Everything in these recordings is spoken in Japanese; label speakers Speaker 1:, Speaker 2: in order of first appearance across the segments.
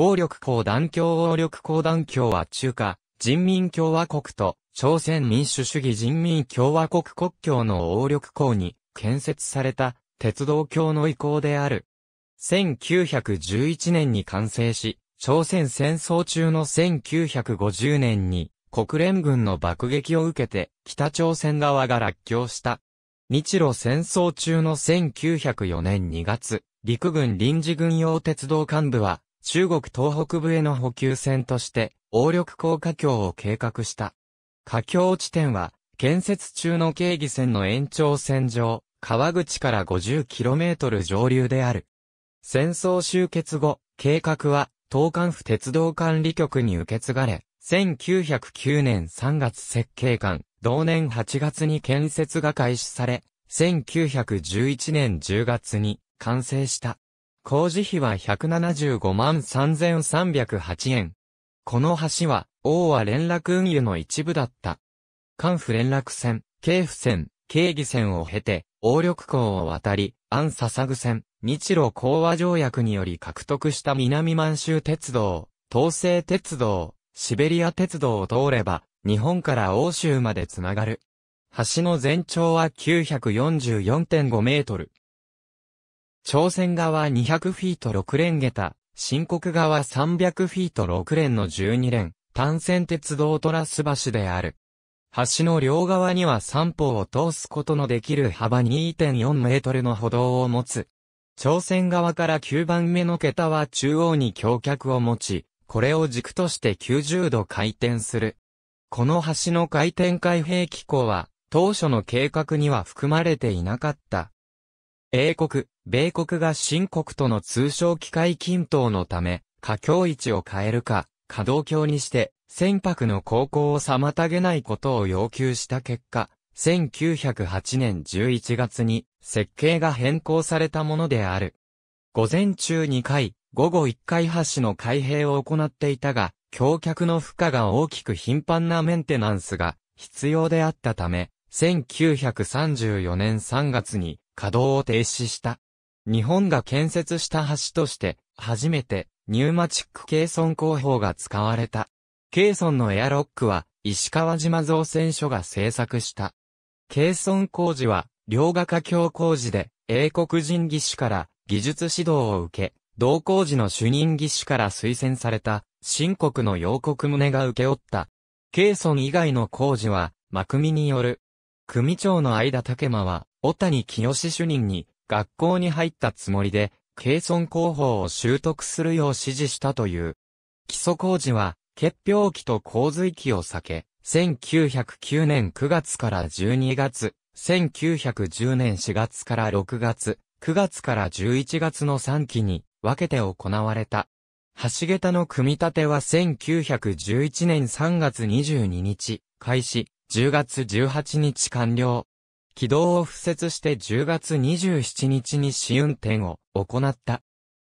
Speaker 1: 王力港団橋王力港団橋は中華人民共和国と朝鮮民主主義人民共和国国境の王力港に建設された鉄道橋の遺構である。1911年に完成し、朝鮮戦争中の1950年に国連軍の爆撃を受けて北朝鮮側が落橋した。日露戦争中の1904年2月、陸軍臨時軍用鉄道幹部は中国東北部への補給線として応力高架橋を計画した。架橋地点は建設中の京義線の延長線上、川口から 50km 上流である。戦争終結後、計画は東関府鉄道管理局に受け継がれ、1909年3月設計館、同年8月に建設が開始され、1911年10月に完成した。工事費は175万3308円。この橋は、大和連絡運輸の一部だった。関府連絡線、京府線、京義線を経て、王力港を渡り、安笹具線、日露講和条約により獲得した南満州鉄道、東西鉄道、シベリア鉄道を通れば、日本から欧州までつながる。橋の全長は944.5メートル。朝鮮側200フィート6連下駄新国側300フィート6連の12連、単線鉄道トラス橋である。橋の両側には三方を通すことのできる幅2.4メートルの歩道を持つ。朝鮮側から9番目の桁は中央に橋脚を持ち、これを軸として90度回転する。この橋の回転開閉機構は、当初の計画には含まれていなかった。英国、米国が新国との通商機械均等のため、架橋位置を変えるか、可動橋にして、船舶の航行を妨げないことを要求した結果、1908年11月に設計が変更されたものである。午前中2回、午後1回橋の開閉を行っていたが、橋脚の負荷が大きく頻繁なメンテナンスが必要であったため、1934年3月に稼働を停止した。日本が建設した橋として、初めてニューマチックケーソン工法が使われた。ケーソンのエアロックは石川島造船所が製作した。ケーソン工事は両画家橋工事で英国人技師から技術指導を受け、同工事の主任技師から推薦された、新国の洋国宗が受け負った。ケーソン以外の工事は、マクミによる。組長の間竹間は、小谷清主任に、学校に入ったつもりで、ケーソン工法を習得するよう指示したという。基礎工事は、結氷機と洪水機を避け、1909年9月から12月、1910年4月から6月、9月から11月の3期に、分けて行われた。橋桁の組み立ては1911年3月22日、開始、10月18日完了。軌道を敷設して10月27日に試運転を行った。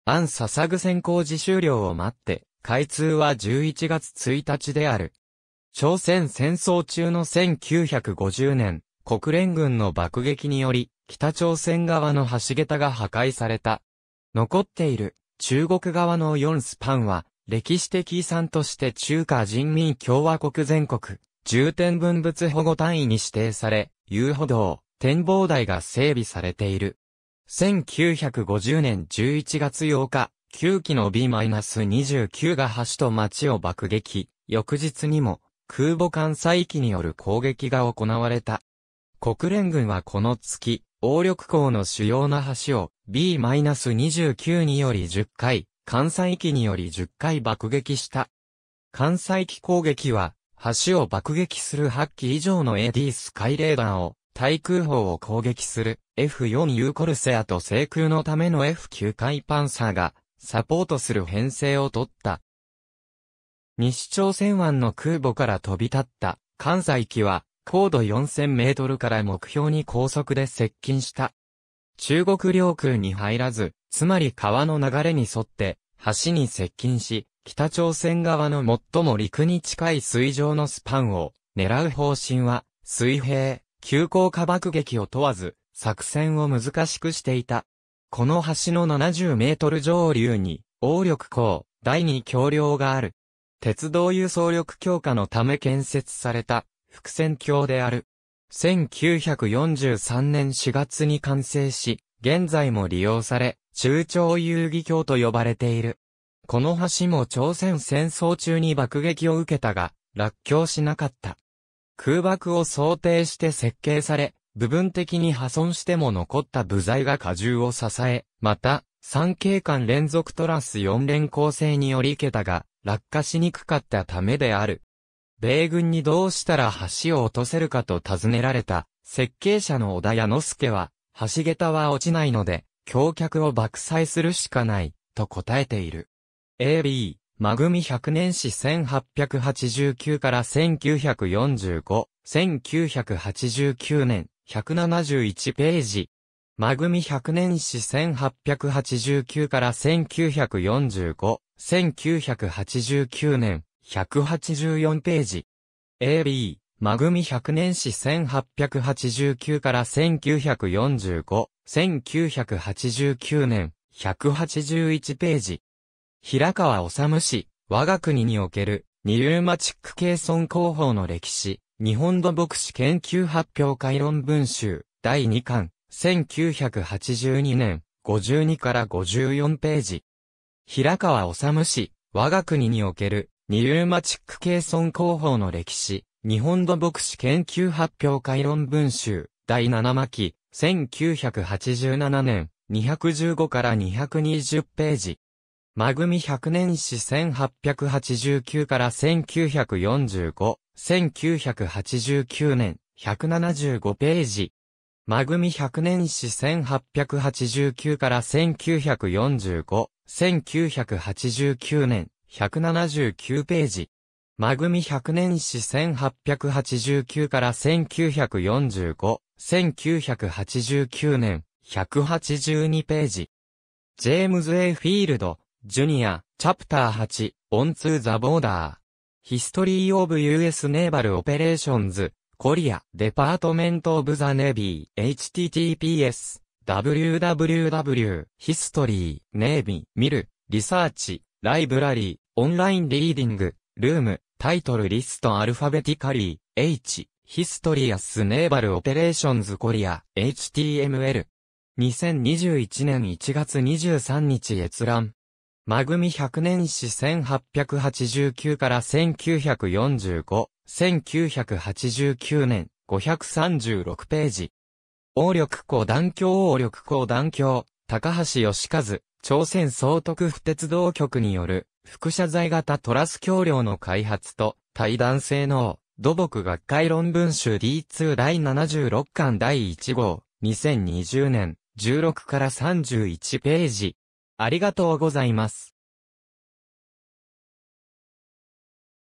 Speaker 1: 安笹具線工事終了を待って、開通は11月1日である。朝鮮戦争中の1950年、国連軍の爆撃により、北朝鮮側の橋桁が破壊された。残っている中国側の4スパンは、歴史的遺産として中華人民共和国全国、重点文物保護単位に指定され、遊歩道、展望台が整備されている。1950年11月8日、9機の B-29 が橋と町を爆撃、翌日にも空母艦載機による攻撃が行われた。国連軍はこの月、応力港の主要な橋を B-29 により10回、関西機により10回爆撃した。関西機攻撃は、橋を爆撃する8機以上の AD スカイレーダーを、対空砲を攻撃する F4 ユコルセアと制空のための F9 回パンサーが、サポートする編成を取った。西朝鮮湾の空母から飛び立った関西機は高度4000メートルから目標に高速で接近した。中国領空に入らず、つまり川の流れに沿って、橋に接近し、北朝鮮側の最も陸に近い水上のスパンを狙う方針は、水平、急降下爆撃を問わず、作戦を難しくしていた。この橋の70メートル上流に、応力港、第2橋梁がある。鉄道輸送力強化のため建設された、伏線橋である。1943年4月に完成し、現在も利用され、中朝遊戯橋と呼ばれている。この橋も朝鮮戦争中に爆撃を受けたが、落橋しなかった。空爆を想定して設計され、部分的に破損しても残った部材が荷重を支え、また、三景間連続トラス4連構成によりけたが、落下しにくかったためである。米軍にどうしたら橋を落とせるかと尋ねられた、設計者の小田屋之助は、橋桁は落ちないので、橋脚を爆砕するしかない、と答えている。AB、マグミ100年史1889から1945、1989年、171ページ。マグミ100年史1889から1945、1989年、184ページ。AB、マグミ100年史1889から1945、1989年、181ページ。平川治氏、我が国における、ニューマチックケーソン広報の歴史、日本土牧師研究発表会論文集、第2巻、1982年、52から54ページ。平川治氏、我が国における、ニューマチックケーソン広報の歴史、日本土牧師研究発表会論文集、第7巻、1987年、215から220ページ。マグミ100年史1889から1945、1989年、175ページ。マグミ100年史1889から1945、1989年、179ページ。マグミ100年史1889から1945、1989年、182ページ。James A. Field, Jr., Chapter 8, On to the Border. History of US Naval Operations, Korea, Department of the Navy, https, www, history, navy, mil, research, library, online reading, room, title list alphabetically, H, history US naval operations Korea, HTML. 2021年1月23日閲覧。マグミ100年史1889から1945、1989年、536ページ。王力高団橋王力高団橋、高橋義和、朝鮮総督府鉄道局による、輻射材型トラス橋梁の開発と、対弾性能、土木学会論文集 D2 第76巻第1号、2020年、16から31ページ。ありがとうございます。